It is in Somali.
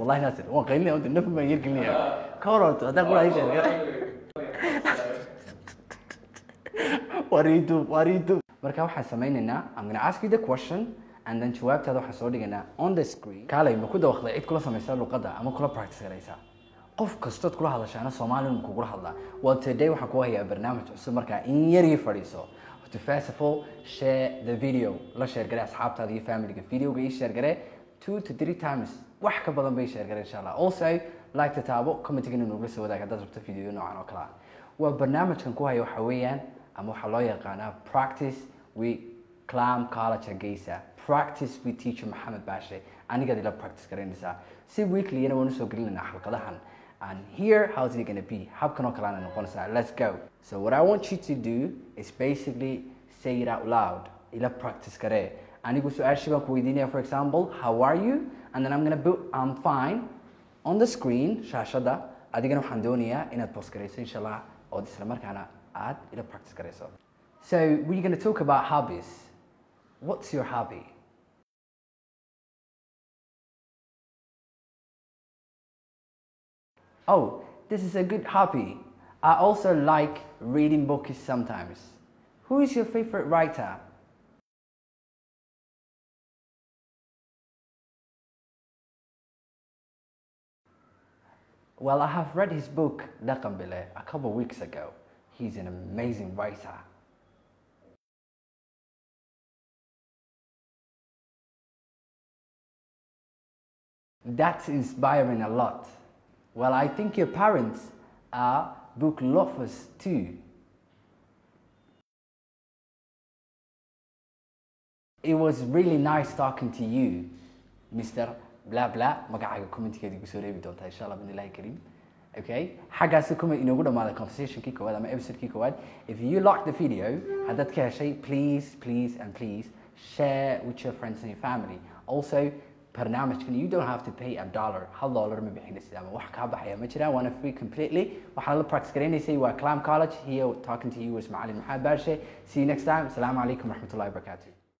wallahi naasir waan qaylinaya wada nafku baan yar gelinaya ka hor horto haddaan kula ii sheegay war youtube war youtube marka waxaan sameynaynaa i'm gonna ask you the question and then jawaabtaada waxaan soo dhigaynaa on the screen. kaalay ma ku dawaqday cid kula samaysa luqadda ama kula practice garaysa qof kastood kula hadashaana soomaali ma kugula hadlaa well today waxaan ku hayaa barnaamij cusub markaa in yarii fadhiiso to first of all share the video. la share gare asxaabtaada iyo familiga videoga ii share gare two to three times. Wax ka badan bay gare insha allah also like ta taabo commentigana nogula soo wadaag haddaad rabto video noocan oo kale ah. Waa barnaamijkan ku haya waxa weeyaan ama waxaa loo yaqaanaa practice with clam college hargeysa practice with teacher maxamed baashe anigaad ila practice garaynaysaa si weeklyana waan u soo gelinaynaa xalqadahan. And here how's it gonna be? Habkan oo kaleana noqonaysaa. Let's go. So what i want you to do is basically say it out loud. Ila practice garee anigu su'aashii baan ku weydiinaya for example how are you? And then i'm gonna put i'm fine. On the screen shaashada adigana waxaan doonayaa inaad post garayso insha allah ood isla markaana aad ila practice garayso so we're to talk about hobbies? What's your hobby? Oh this is a good hobby. I also like reading books sometimes. Who is your favorite writer Well, I have read his book Lakambile a couple of weeks ago. He's an amazing writer. That's inspiring a lot. Well, I think your parents are book lovers too. It was really nice talking to you, Mr. bla bla magacaaga commentigeeda igu soo reebi doontaa insha allah bidnillahi kariim okay? Xaggaasi kuma inoogu dhamaaday conversationkii koowaad ama episodekii koowaad. If you like the video haddaad ka heshay please please and please share with your friends and your family. Also barnaamijkan you don't have to pay a dollar hal dollar ma bixinaysid ama wax kaa baxaya ma jiraan waana free completely. Waxaa la practice garaynaysay waa clam college here talking to you was macalin maxamed baarshe see you next time. Asalaamu calaykum waraxmatullahi wabarakaatu